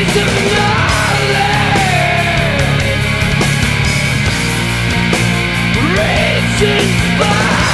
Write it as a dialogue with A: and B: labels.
A: Reaching by